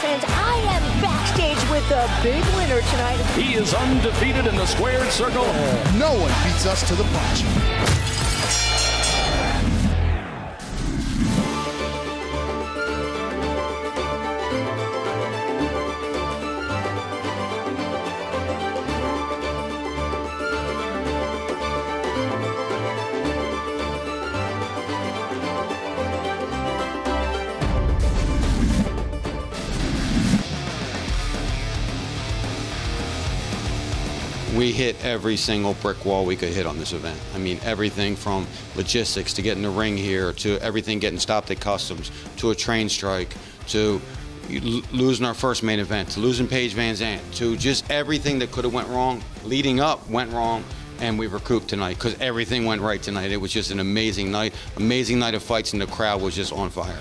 fans, I am backstage with the big winner tonight. He is undefeated in the squared circle. No one beats us to the punch. We hit every single brick wall we could hit on this event. I mean, everything from logistics to getting the ring here to everything getting stopped at customs to a train strike to losing our first main event to losing Paige VanZant to just everything that could have went wrong leading up went wrong and we recouped tonight because everything went right tonight. It was just an amazing night, amazing night of fights and the crowd was just on fire.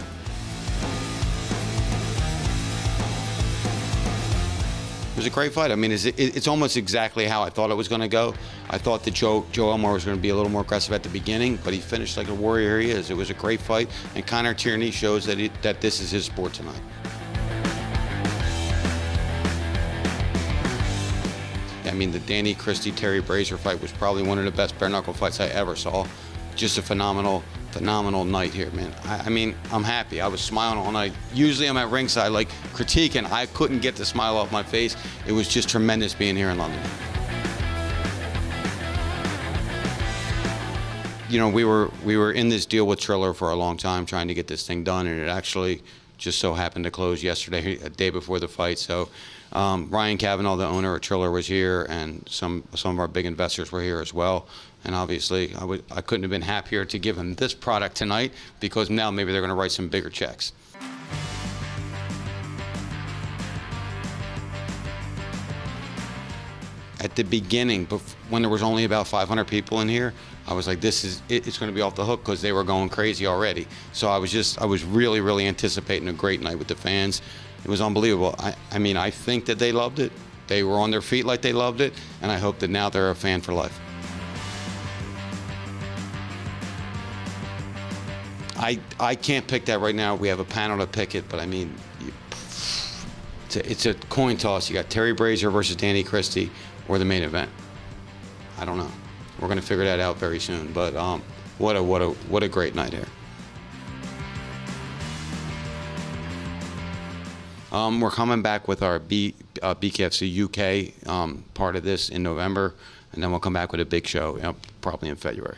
Was a great fight. I mean, it's, it's almost exactly how I thought it was going to go. I thought that Joe, Joe Elmore was going to be a little more aggressive at the beginning, but he finished like a warrior he is. It was a great fight, and Connor Tierney shows that, that this is his sport tonight. I mean, the Danny Christie Terry Brazier fight was probably one of the best bare knuckle fights I ever saw. Just a phenomenal phenomenal night here, man. I, I, mean, I'm happy. I was smiling all night. Usually I'm at ringside, like critiquing. I couldn't get the smile off my face. It was just tremendous being here in London. You know, we were we were in this deal with Triller for a long time, trying to get this thing done, and it actually just so happened to close yesterday, a day before the fight. So um, Ryan Kavanaugh, the owner of Triller, was here, and some some of our big investors were here as well. And obviously, I, would, I couldn't have been happier to give them this product tonight because now maybe they're going to write some bigger checks. At the beginning, when there was only about 500 people in here, I was like, "This is it's going to be off the hook" because they were going crazy already. So I was just, I was really, really anticipating a great night with the fans. It was unbelievable. I, I mean, I think that they loved it. They were on their feet like they loved it, and I hope that now they're a fan for life. I, I can't pick that right now. We have a panel to pick it, but I mean, you, it's, a, it's a coin toss. You got Terry Brazier versus Danny Christie or the main event. I don't know. We're going to figure that out very soon. But um, what a what a what a great night here. Um, we're coming back with our B, uh, BKFC UK um, part of this in November, and then we'll come back with a big show, you know, probably in February.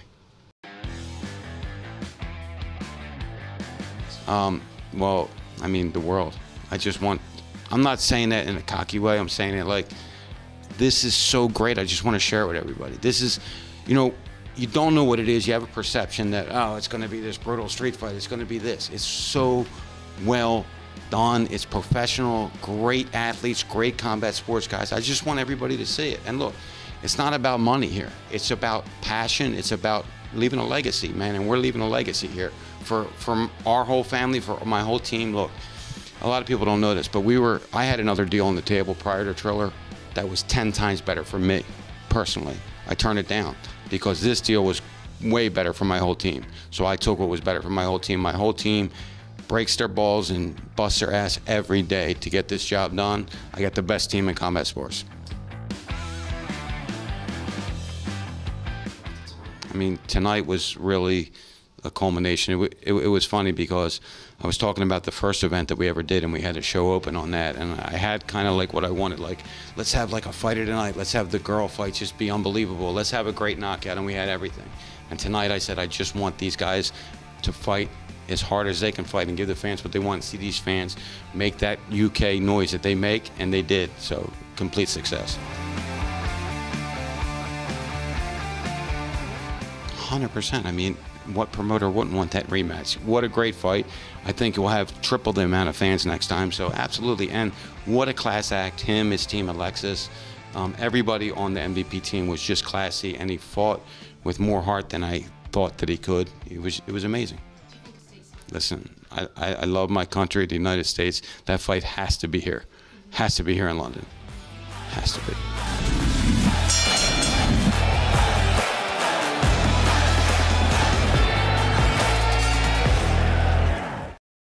Um, well, I mean, the world. I just want, I'm not saying that in a cocky way. I'm saying it like, this is so great. I just want to share it with everybody. This is, you know, you don't know what it is. You have a perception that, oh, it's going to be this brutal street fight. It's going to be this. It's so well done. It's professional, great athletes, great combat sports guys. I just want everybody to see it. And look, it's not about money here. It's about passion. It's about leaving a legacy, man. And we're leaving a legacy here for for our whole family, for my whole team. Look, a lot of people don't know this, but we were. I had another deal on the table prior to Triller that was 10 times better for me, personally. I turned it down because this deal was way better for my whole team. So I took what was better for my whole team. My whole team breaks their balls and busts their ass every day to get this job done. I got the best team in combat sports. I mean, tonight was really a culmination. It, it, it, was funny because I was talking about the first event that we ever did, and we had a show open on that, and I had kind of like what I wanted, like let's have like a fighter tonight, let's have the girl fight just be unbelievable, let's have a great knockout, and we had everything. And tonight I said I just want these guys to fight as hard as they can fight and give the fans what they want. See these fans make that UK noise that they make, and they did. So complete success. 100%. I mean, what promoter wouldn't want that rematch? What a great fight. I think we'll have triple the amount of fans next time. So, absolutely. And what a class act. Him, his team, Alexis. Um, everybody on the MVP team was just classy, and he fought with more heart than I thought that he could. It was, it was amazing. Listen, I, I, love my country, the United States. That fight has to be here. Has to be here in London. Has to be.